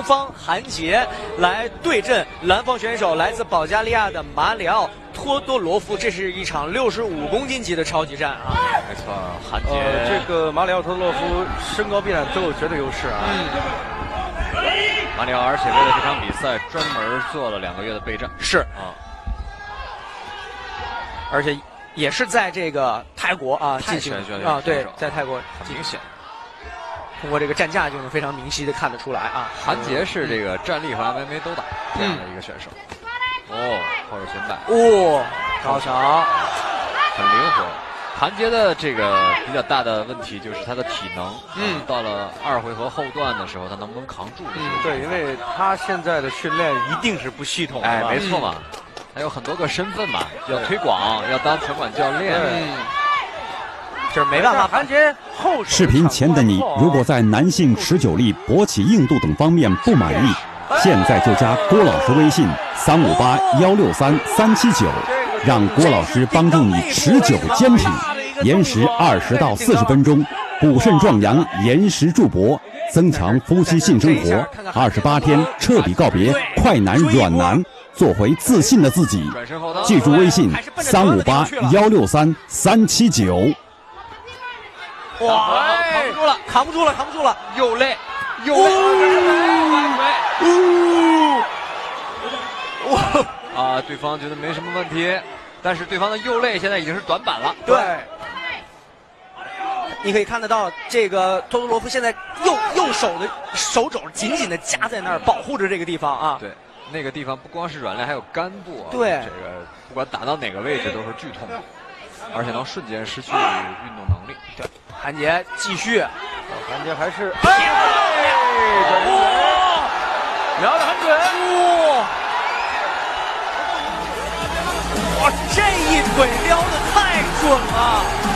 红方韩杰来对阵蓝方选手来自保加利亚的马里奥托多罗夫。这是一场六十五公斤级的超级战啊！没错，韩杰、呃，这个马里奥托多洛夫身高臂展都有绝对优势啊。马里奥，而且为了这场比赛专门做了两个月的备战。是啊，而且也是在这个泰国啊进行啊，对手，在泰国很明显，通过这个战架就能非常明晰的看得出来啊。韩杰是这个站立和 MMA 都打这样的一个选手。哦，后手旋摆，哦，高桥，很灵活。韩杰的这个比较大的问题就是他的体能，嗯到了二回合后段的时候，他能不能扛住嗯？对，因为他现在的训练一定是不系统的哎，没错嘛，他有很多个身份嘛，要推广，要当拳馆教练。嗯，就是没办法，韩杰后视频前的你，如果在男性持久力、勃起硬度等方面不满意，现在就加郭老师微信三五八幺六三三七九，让郭老师帮助你持久坚挺，延时二十到四十分钟，补肾壮阳，延时助勃，增强夫妻性生活，二十八天彻底告别快男软男，做回自信的自己。记住微信三五八幺六三三七九。哇，扛不住了，扛不住了，扛不住了，又累又累，哇！啊，对方觉得没什么问题，但是对方的右肋现在已经是短板了。对。你可以看得到，这个托托罗夫现在右右手的手肘紧紧的夹在那儿，保护着这个地方啊。对，那个地方不光是软肋，还有肝部啊。对这个不管打到哪个位置都是剧痛，而且能瞬间失去运动能力。对，韩杰继续，韩杰还是哇，瞄的很准，哇，哇，这一腿撩的太准了。